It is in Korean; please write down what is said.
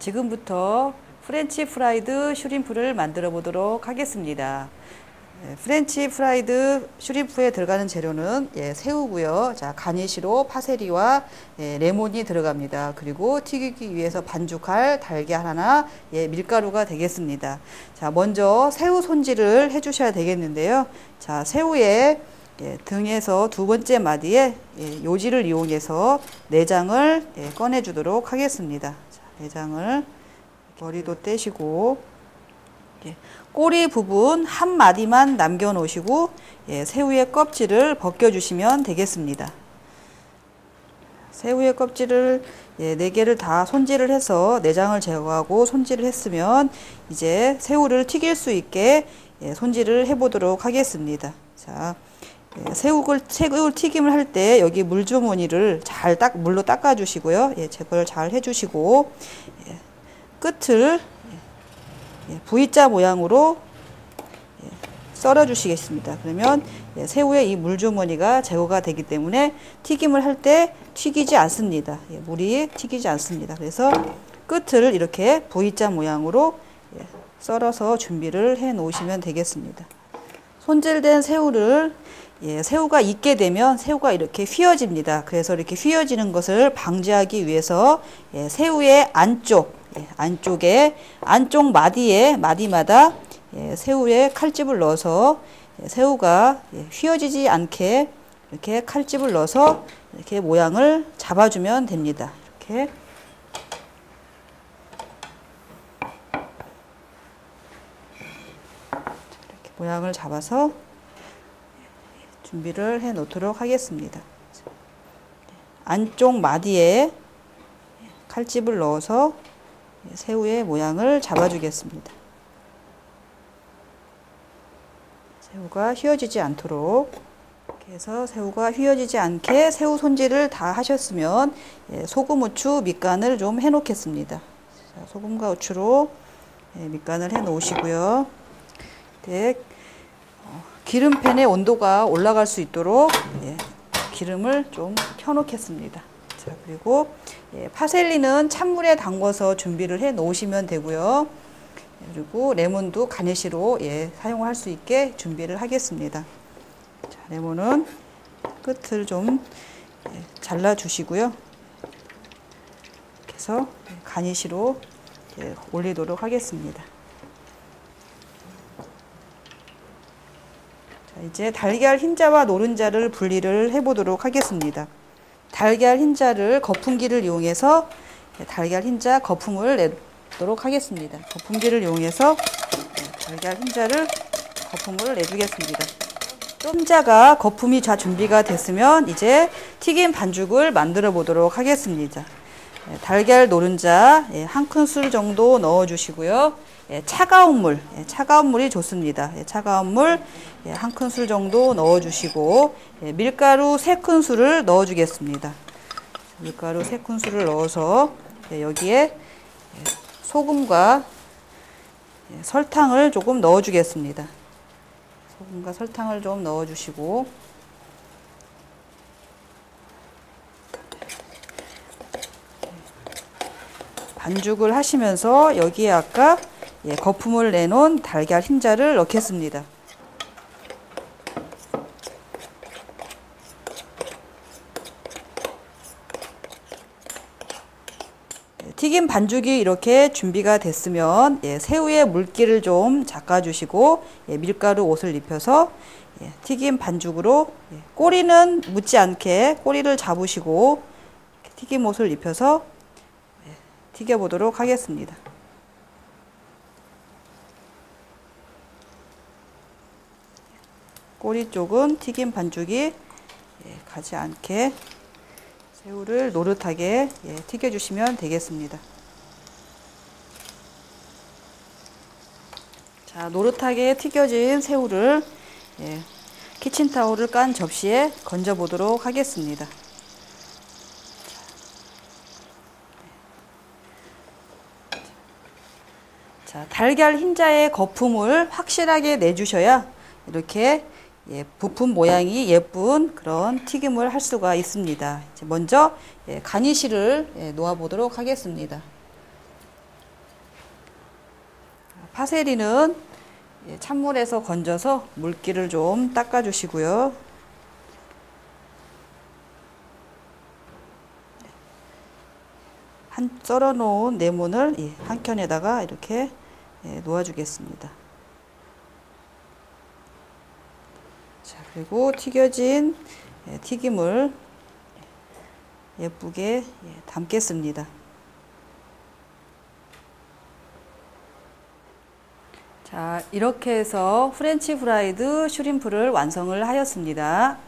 지금부터 French fried shrimp를 만들어 보도록 하겠습니다. 예, French fried shrimp에 들어가는 재료는 예, 새우고요. 자, 가니시로 파세리와 예, 레몬이 들어갑니다. 그리고 튀기기 위해서 반죽할 달걀 하나, 예, 밀가루가 되겠습니다. 자, 먼저 새우 손질을 해 주셔야 되겠는데요. 자, 새우의 예, 등에서 두 번째 마디에 예, 요지를 이용해서 내장을 예, 꺼내 주도록 하겠습니다. 자, 내장을 머리도 떼시고 예, 꼬리 부분 한 마디만 남겨 놓으시고 예, 새우의 껍질을 벗겨 주시면 되겠습니다. 새우의 껍질을 예, 네 개를 다 손질을 해서 내장을 제거하고 손질을 했으면 이제 새우를 튀길 수 있게 예, 손질을 해 보도록 하겠습니다. 자, 예, 새우를, 새우 튀김을 할 때 여기 물주머니를 잘 딱 물로 닦아 주시고요. 예, 제거를 잘 해 주시고 예, 끝을 예, V자 모양으로 예, 썰어 주시겠습니다. 그러면 예, 새우의 이 물주머니가 제거가 되기 때문에 튀김을 할 때 튀기지 않습니다. 예, 물이 튀기지 않습니다. 그래서 끝을 이렇게 V자 모양으로 예, 썰어서 준비를 해 놓으시면 되겠습니다. 손질된 새우를 예, 새우가 익게 되면 새우가 이렇게 휘어집니다. 그래서 이렇게 휘어지는 것을 방지하기 위해서 예, 새우의 안쪽, 예, 안쪽에 안쪽 마디에 마디마다 예, 새우에 칼집을 넣어서 예, 새우가 예, 휘어지지 않게 이렇게 칼집을 넣어서 이렇게 모양을 잡아주면 됩니다. 이렇게 이렇게 모양을 잡아서 준비를 해 놓도록 하겠습니다. 안쪽 마디에 칼집을 넣어서 새우의 모양을 잡아주겠습니다. 새우가 휘어지지 않도록 이렇게 해서 새우가 휘어지지 않게 새우 손질을 다 하셨으면 예, 소금, 후추, 밑간을 좀 해 놓겠습니다. 소금과 후추로 예, 밑간을 해 놓으시고요. 네, 기름팬의 온도가 올라갈 수 있도록 예, 기름을 좀 켜놓겠습니다. 자, 그리고 예, 파셀리는 찬물에 담궈서 준비를 해 놓으시면 되고요. 그리고 레몬도 가니시로 예, 사용할 수 있게 준비를 하겠습니다. 자, 레몬은 끝을 좀 예, 잘라 주시고요. 이렇게 해서 가니시로 예, 올리도록 하겠습니다. 이제 달걀 흰자와 노른자를 분리를 해보도록 하겠습니다. 달걀 흰자를 거품기를 이용해서 달걀 흰자 거품을 내도록 하겠습니다. 거품기를 이용해서 달걀 흰자를 거품을 내주겠습니다. 흰자가 거품이 다 준비가 됐으면 이제 튀김 반죽을 만들어 보도록 하겠습니다. 달걀 노른자 한 큰술 정도 넣어 주시고요. 차가운 물, 차가운 물이 좋습니다. 차가운 물 한 큰술 정도 넣어 주시고 밀가루 세 큰술을 넣어 주겠습니다. 밀가루 세 큰술을 넣어서 여기에 소금과 설탕을 조금 넣어 주겠습니다. 소금과 설탕을 좀 넣어 주시고 반죽을 하시면서 여기에 아까 예, 거품을 내놓은 달걀 흰자를 넣겠습니다. 예, 튀김 반죽이 이렇게 준비가 됐으면 예, 새우의 물기를 좀 닦아주시고 예, 밀가루 옷을 입혀서 예, 튀김 반죽으로 예, 꼬리는 묻지 않게 꼬리를 잡으시고 튀김 옷을 입혀서 튀겨보도록 하겠습니다. 꼬리 쪽은 튀김 반죽이 예, 가지 않게 새우를 노릇하게 예, 튀겨주시면 되겠습니다. 자, 노릇하게 튀겨진 새우를 예, 키친타올을 깐 접시에 건져 보도록 하겠습니다. 자, 달걀 흰자의 거품을 확실하게 내주셔야 이렇게 예, 부품 모양이 예쁜 그런 튀김을 할 수가 있습니다. 먼저 예, 가니쉬를 예, 놓아 보도록 하겠습니다. 파세리는 예, 찬물에서 건져서 물기를 좀 닦아 주시고요. 한 썰어 놓은 레몬을 예, 한 켠에다가 이렇게 예, 놓아 주겠습니다. 자, 그리고 튀겨진 예, 튀김을 예쁘게 예, 담겠습니다. 자, 이렇게 해서 French fried shrimp를 완성을 하였습니다.